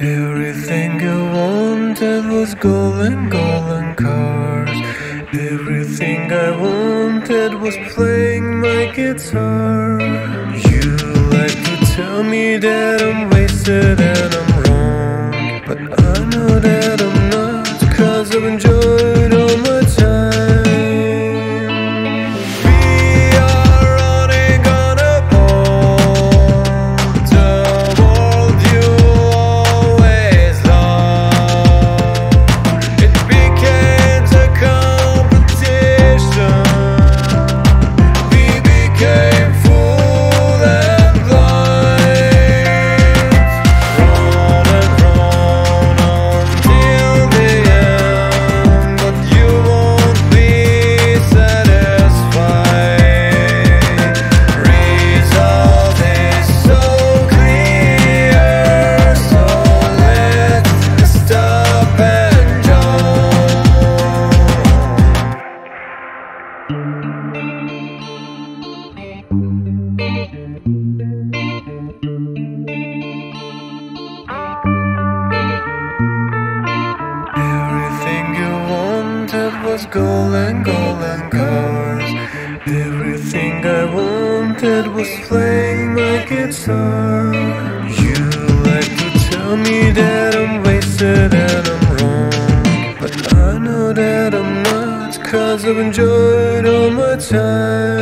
Everything I wanted was golden, golden cars. Everything I wanted was playing my guitar. You like to tell me that I'm wasted and I'm wrong. But I know that I'm jump. Everything you wanted was golden, golden cars. Everything I wanted was playing my guitar. You like to tell me that I'm I've enjoyed all my time.